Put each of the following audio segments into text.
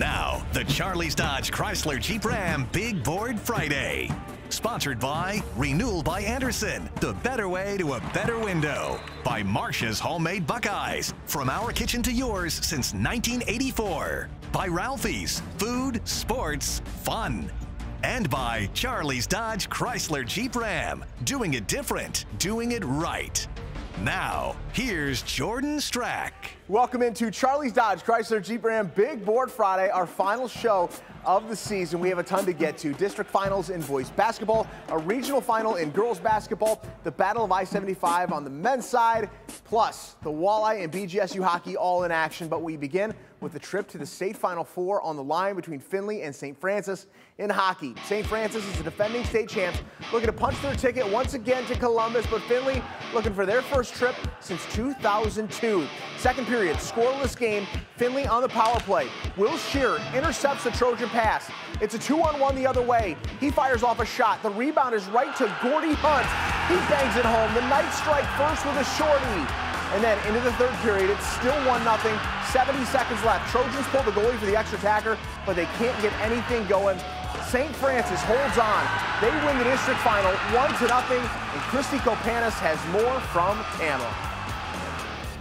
Now, the Charlie's Dodge Chrysler Jeep Ram Big Board Friday. Sponsored by Renewal by Andersen, the better way to a better window. By Marcia's Homemade Buckeyes, from our kitchen to yours since 1984. By Ralphie's, food, sports, fun. And by Charlie's Dodge Chrysler Jeep Ram, doing it different, doing it right. Now, here's Jordan Strack. Welcome into Charlie's Dodge Chrysler Jeep Ram Big Board Friday, our final show of the season. We have a ton to get to. District finals in boys basketball, a regional final in girls basketball, the Battle of I-75 on the men's side, plus the Walleye and BGSU hockey all in action. But we begin with the trip to the state final four on the line between Findlay and St. Francis in hockey. St. Francis is the defending state champs, looking to punch their ticket once again to Columbus, but Findlay looking for their first trip since 2002. Second period, scoreless game, Findlay on the power play. Will Shearer intercepts the Trojan pass. It's a two-on-one the other way. He fires off a shot. The rebound is right to Gordy Hunt. He bangs it home. The Knights strike first with a shorty. And then into the third period, it's still 1 0. 70 seconds left. Trojans pull the goalie for the extra tacker, but they can't get anything going. St. Francis holds on. They win the district final 1 to nothing, and Christy Kopanis has more from Tama.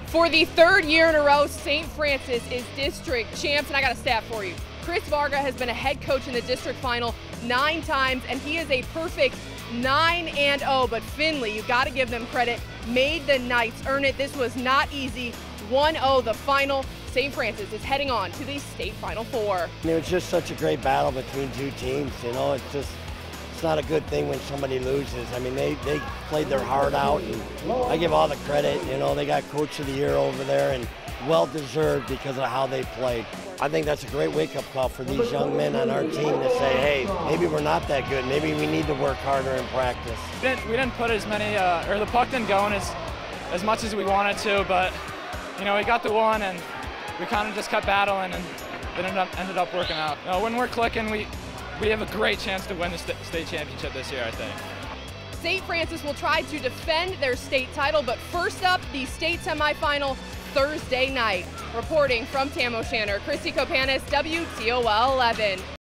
For the third year in a row, St. Francis is district champs, and I got a stat for you. Chris Varga has been a head coach in the district final nine times, and he is a perfect 9 and 0. But Findlay, you got to give them credit, made the Knights earn it. This was not easy. 1 0 the final. St. Francis is heading on to the state final four. It was just such a great battle between two teams. You know, it's just it's not a good thing when somebody loses. I mean, they, they played their heart out, and I give all the credit. You know, they got Coach of the Year over there, and well deserved because of how they played. I think that's a great wake up call for these young men on our team to say, hey, maybe we're not that good. Maybe we need to work harder in practice. We didn't, we didn't put as many, uh, or the puck didn't go in as, as much as we wanted to, but, you know, we got the one and we kind of just kept battling and it ended up, ended up working out. You know, when we're clicking, we, we have a great chance to win the st state championship this year, I think. St. Francis will try to defend their state title, but first up, the state semifinal Thursday night. Reporting from Tam O'Shanter, Christy Kopanis, WTOL 11.